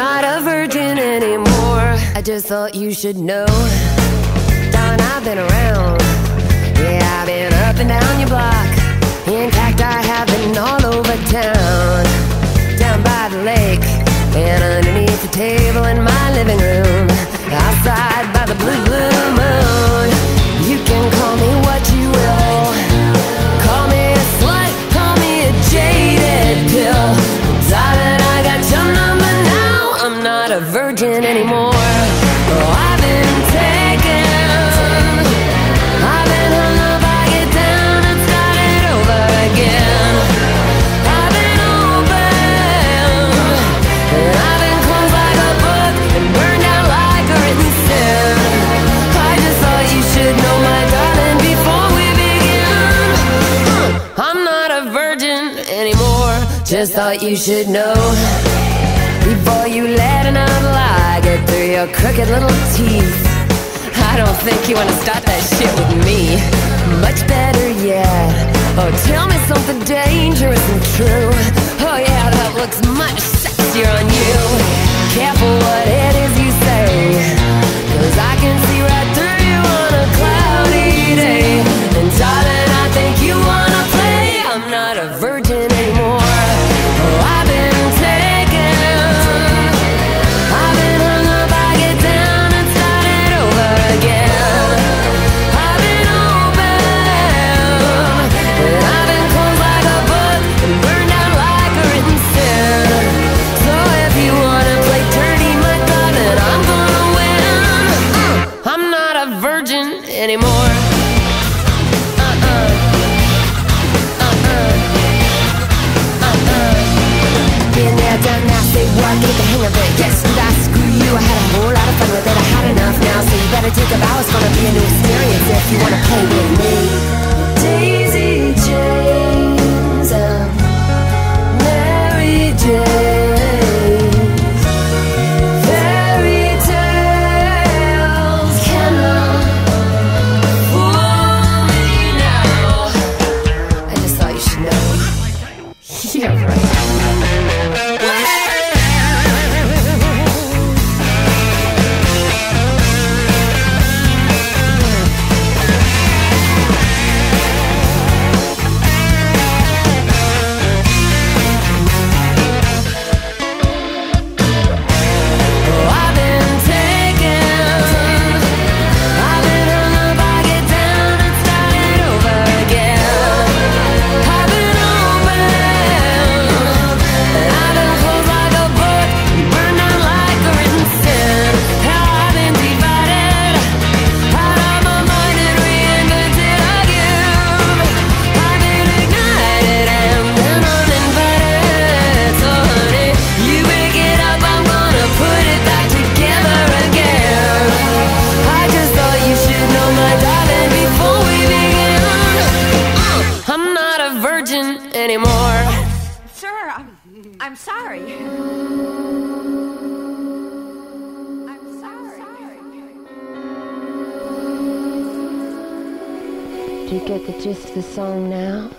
not a virgin anymore. I just thought you should know. Darling, I've been around. Yeah, I've been up and down your block. In fact, I have been all over town. Down by the lake, and underneath the table in my living room. Outside by the blue, blue moon. Just thought you should know. Before you let another lie get through your crooked little teeth. I don't think you wanna start that shit with me. Much better yet. Oh, tell me something dangerous and true. Oh, yeah, that looks much sexier on you. Careful what it is you say. Cause I can see right through you on a cloudy day. And darling, I think you wanna play. I'm not a virgin anymore. Anymore. Uh-uh. Done that, say what, get the hang of it Yes, did I screw you? I had a whole lot of fun with it I had enough now, so you better take a vow It's gonna be a new experience if you wanna play with me Daisy I'm sorry. I'm sorry. Do you get the gist of the song now?